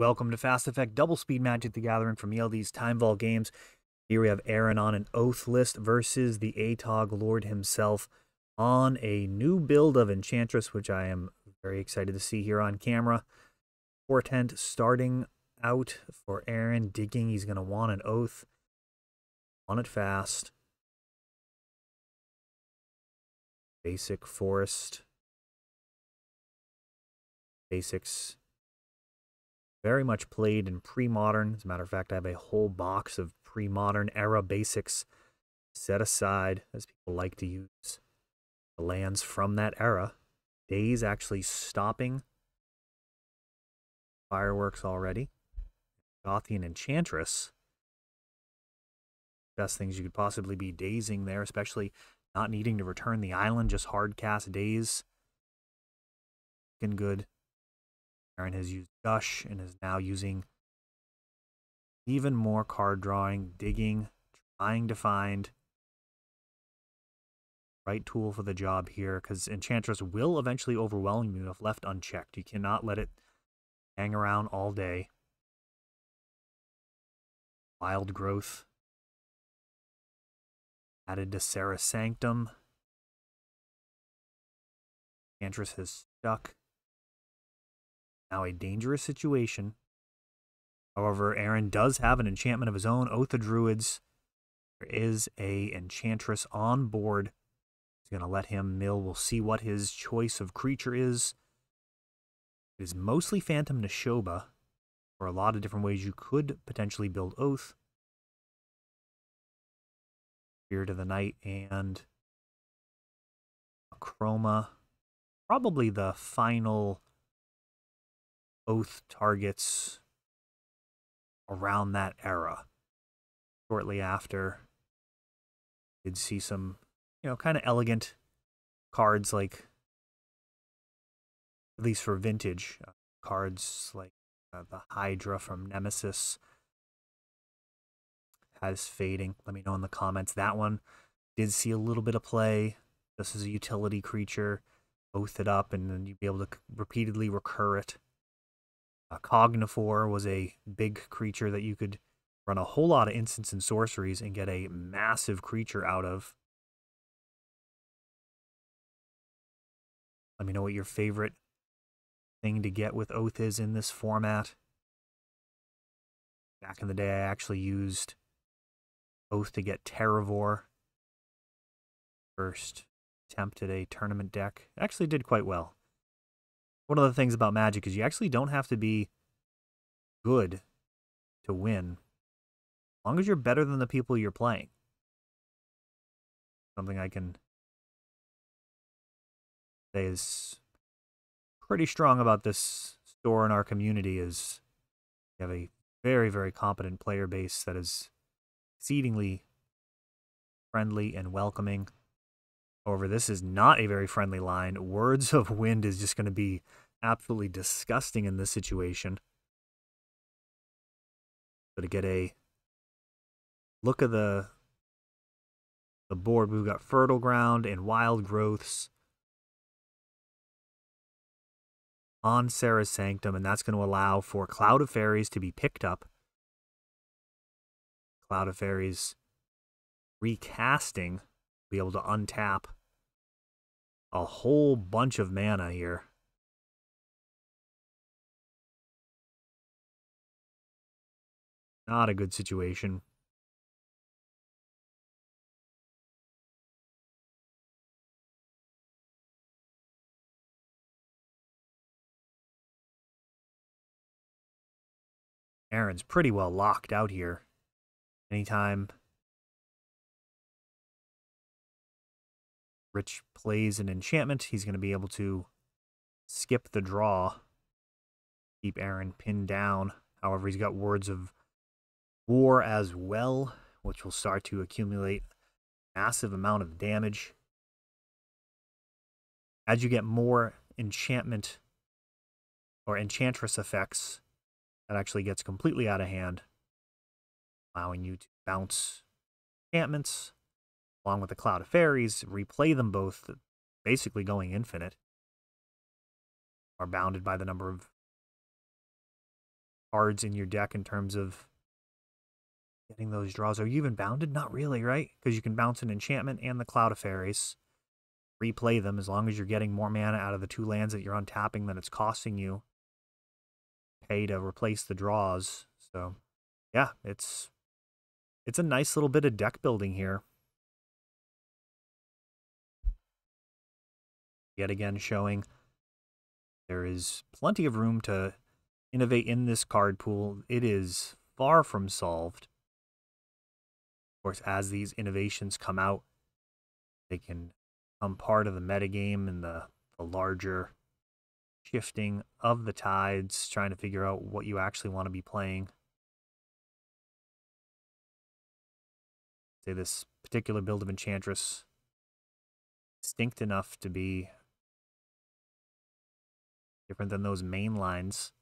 Welcome to Fast Effect Double Speed Magic the Gathering from ELD's Time Vault Games. Here we have Aaron on an Oath list versus the Atog Lord himself on a new build of Enchantress, which I am very excited to see here on camera. Portent starting out for Aaron, digging. He's going to want an Oath. Want it fast. Basic Forest. Basics very much played in pre-modern. As a matter of fact, I have a whole box of pre-modern era basics set aside, as people like to use the lands from that era. Daze actually stopping fireworks already. Gothian Enchantress. Best things you could possibly be dazing there, especially not needing to return the island, just hard cast Daze. Looking good. Aaron has used Gush and is now using even more card drawing, digging, trying to find right tool for the job here because Enchantress will eventually overwhelm you if left unchecked. You cannot let it hang around all day. Wild Growth added to Serra's Sanctum. Enchantress has stuck now a dangerous situation. However, Aaron does have an enchantment of his own, Oath of Druids. There is a enchantress on board. He's going to let him mill. We'll see what his choice of creature is. It is mostly Phantom Nishoba. For a lot of different ways you could potentially build Oath. Spirit of the Night and Chroma. Probably the final Oath targets around that era. Shortly after, you'd see some, you know, kind of elegant cards like, at least for vintage, uh, cards like uh, the Hydra from Nemesis has fading. Let me know in the comments. That one did see a little bit of play. This is a utility creature. Oath it up, and then you'd be able to repeatedly recur it. A Cognivore was a big creature that you could run a whole lot of instants and sorceries and get a massive creature out of. Let me know what your favorite thing to get with Oath is in this format. Back in the day, I actually used Oath to get Terravore. First attempt at a tournament deck. Actually did quite well one of the things about Magic is you actually don't have to be good to win. As long as you're better than the people you're playing. Something I can say is pretty strong about this store in our community is we have a very, very competent player base that is exceedingly friendly and welcoming. However, this is not a very friendly line. Words of Wind is just going to be absolutely disgusting in this situation. So to get a look at the the board, we've got fertile ground and wild growths on Serra's Sanctum, and that's going to allow for Cloud of Faeries to be picked up. Cloud of Faeries recasting, be able to untap a whole bunch of mana here. Not a good situation. Aaron's pretty well locked out here. Anytime Rich plays an enchantment, he's going to be able to skip the draw, keep Aaron pinned down. However, he's got words of war as well, which will start to accumulate massive amount of damage. As you get more enchantment or enchantress effects, that actually gets completely out of hand, allowing you to bounce enchantments along with the Cloud of Faeries, replay them both, basically going infinite, are bounded by the number of cards in your deck in terms of getting those draws. Are you even bounded? Not really, right? Because you can bounce an enchantment and the Cloud of Faeries. Replay them as long as you're getting more mana out of the two lands that you're untapping than it's costing you. Pay to replace the draws. So, yeah, it's it's a nice little bit of deck building here. Yet again, showing there is plenty of room to innovate in this card pool. It is far from solved. Of course, as these innovations come out, they can become part of the metagame and the, the larger shifting of the tides, trying to figure out what you actually want to be playing. Say this particular build of Enchantress distinct enough to be different than those main lines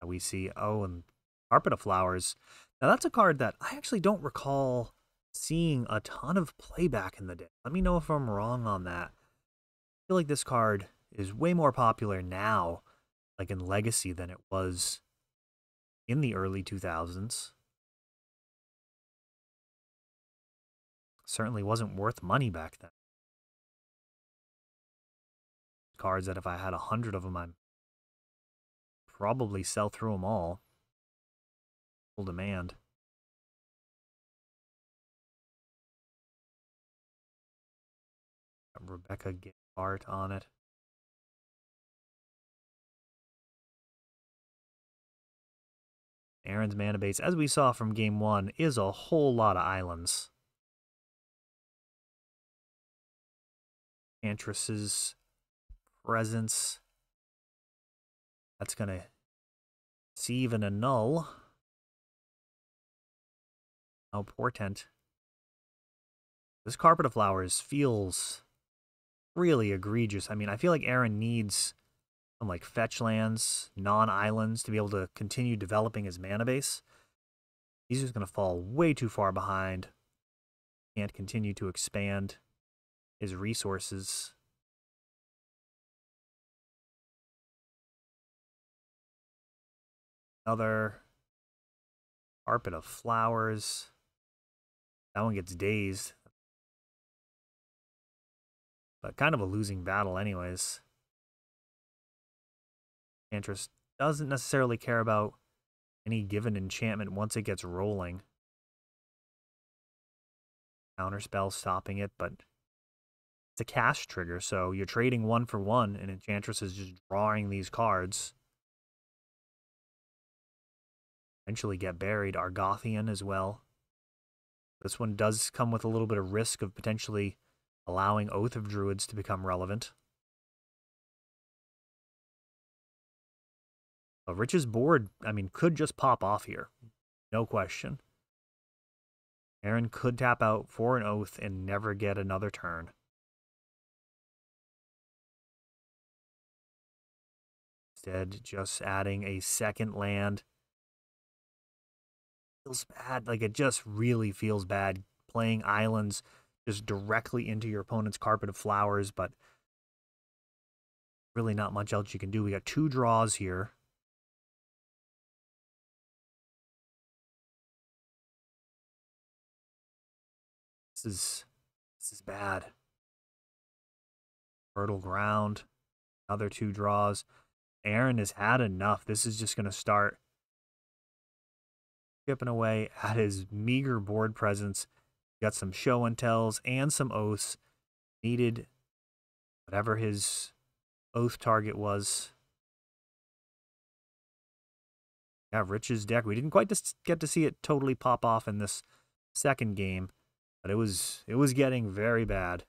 that we see. Oh, and Carpet of Flowers. Now that's a card that I actually don't recall seeing a ton of playback in the day. Let me know if I'm wrong on that. I feel like this card is way more popular now, like in Legacy, than it was in the early 2000s. Certainly wasn't worth money back then. Cards that if I had a hundred of them, I'm probably sell through them all. Full demand. Got Rebecca Art on it. Aaron's mana base, as we saw from game one, is a whole lot of islands. Enchantress's presence that's going to deceive a null. Oh, portent. This carpet of flowers feels really egregious. I mean, I feel like Aaron needs some like fetch lands, non-islands to be able to continue developing his mana base. He's just going to fall way too far behind. Can't continue to expand his resources Another carpet of flowers. That one gets dazed. But kind of a losing battle anyways. Enchantress doesn't necessarily care about any given enchantment once it gets rolling. Counterspell stopping it, but it's a cash trigger, so you're trading one for one, and Enchantress is just drawing these cards. Eventually get buried. Argothian as well. This one does come with a little bit of risk of potentially allowing Oath of Druids to become relevant. But Rich's board, I mean, could just pop off here. No question. Aaron could tap out for an Oath and never get another turn. Instead, just adding a second land feels bad. Like it just really feels bad playing islands just directly into your opponent's carpet of flowers, but really not much else you can do. We got two draws here. This is this is bad. Fertile ground. Another two draws. Aaron has had enough. This is just going to start chipping away at his meager board presence. Got some show and tells and some oaths needed, whatever his oath target was. Yeah, Rich's deck. We didn't quite get to see it totally pop off in this second game, but it was it was getting very bad.